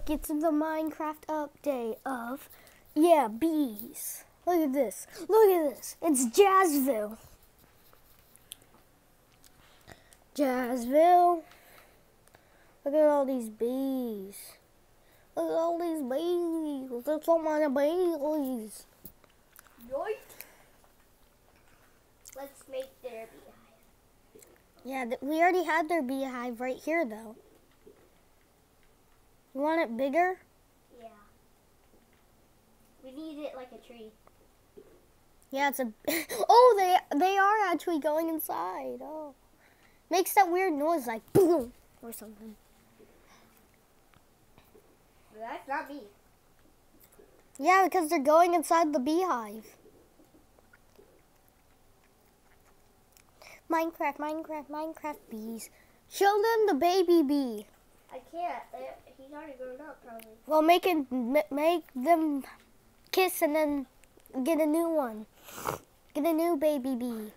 look, it's the Minecraft update of, yeah, bees. Look at this. Look at this. It's Jazzville. Jazzville. Look at all these bees. Look at all these bees. There's so many bees. Yoink. Let's make their beehive. Yeah, we already had their beehive right here, though. You want it bigger? Yeah. We need it like a tree. Yeah, it's a. Oh, they they are actually going inside. Oh, makes that weird noise like boom or something. But that's not me. Yeah, because they're going inside the beehive. Minecraft, Minecraft, Minecraft bees. Show them the baby bee. I can't. He's already grown up, probably. Well, make it make them kiss and then get a new one. Get a new baby bee.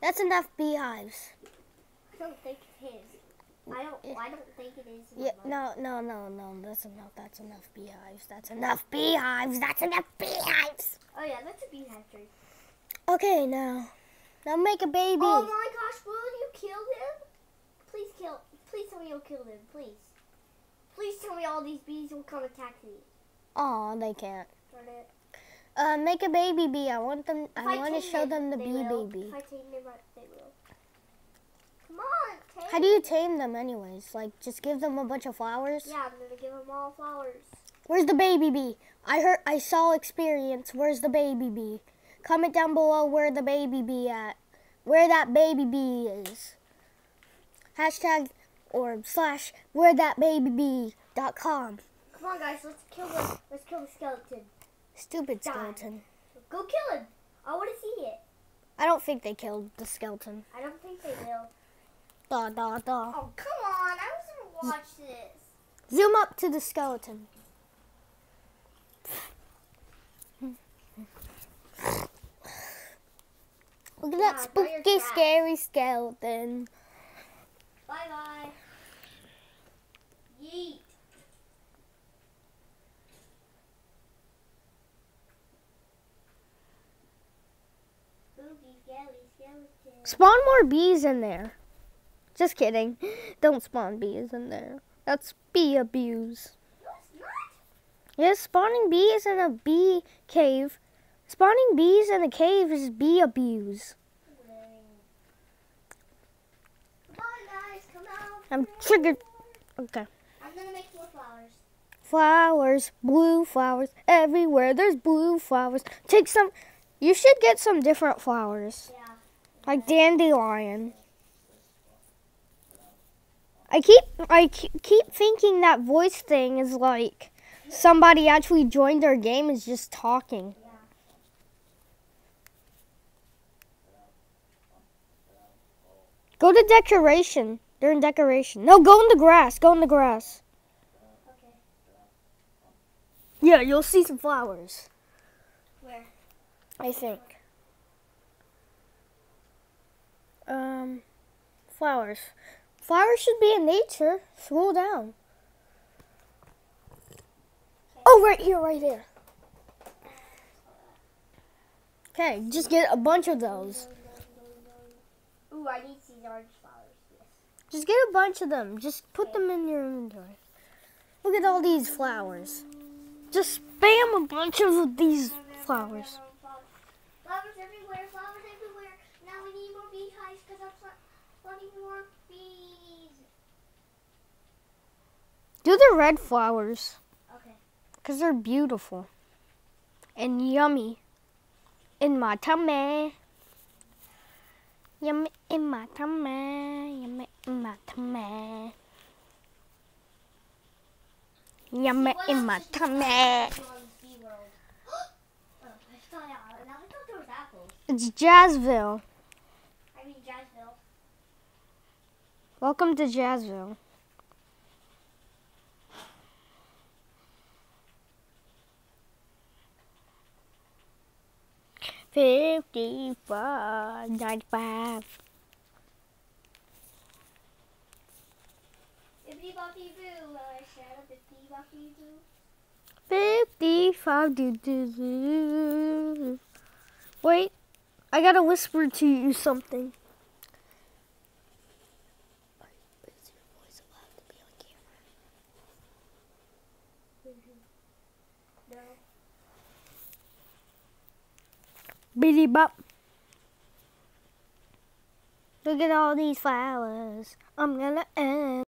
That's enough beehives. I don't think it's his. I don't. I don't think it is. Yeah, no, no, no, no. That's enough. That's enough beehives. That's enough beehives. That's enough beehives. Oh yeah, that's a beehive tree. Okay, now, now make a baby. Oh my gosh, will you kill him? Please kill. Please tell me you'll kill them, Please. Please tell me all these bees will come attack me. Aw, they can't. Uh, make a baby bee. I want them. If I want to show them the bee will. baby. If I tame them, they will. Come on, tame. How do you tame them, anyways? Like, just give them a bunch of flowers. Yeah, I'm gonna give them all flowers. Where's the baby bee? I heard. I saw experience. Where's the baby bee? Comment down below where the baby bee at. Where that baby bee is. Hashtag or slash where that baby be dot com. Come on, guys, let's kill the let's kill the skeleton. Stupid Die. skeleton. Go kill him. I want to see it. I don't think they killed the skeleton. I don't think they will. Da da da. Oh come on! I was gonna watch this. Zoom up to the skeleton. Look at that Yeah, spooky, scary skeleton. Bye bye. Yeet. Spooky, scary skeleton. Spawn more bees in there. Just kidding. Don't spawn bees in there. That's bee abuse. No, it's not. Yes, spawning bees in a bee cave. Spawning bees in a cave is bee abuse. Come on, guys, come out. I'm triggered. Okay. I'm gonna make more flowers. Flowers, blue flowers, everywhere there's blue flowers. Take some, you should get some different flowers, Yeah. like dandelion. I keep, I keep thinking that voice thing is like somebody actually joined our game is just talking. Go to decoration. They're in decoration. No, go in the grass. Go in the grass. Okay. Yeah, you'll see some flowers. Where? I think. Um, flowers. Flowers should be in nature. Scroll down. Oh, right here, right here. Okay, just get a bunch of those. Ooh, I need these orange flowers. Yes. Just get a bunch of them. Just put them in your inventory. Look at all these flowers. Just spam a bunch of these flowers. Flowers everywhere, flowers everywhere. Now we need more beehives because I'm wanting more bees. Do the red flowers. Okay. Because they're beautiful. And yummy. In my tummy. Yummy in my tummy. Yummy in my tummy. Yummy What in else my should we tummy. find on Bee World? oh, I saw that. Now I thought there was apples. It's Jazzville. I mean Jazzville. Welcome to Jazzville. Fifty-four, ninety-five. 55 do do do. Wait, I gotta whisper to you something. Bitty bop. Look at all these flowers. I'm gonna end.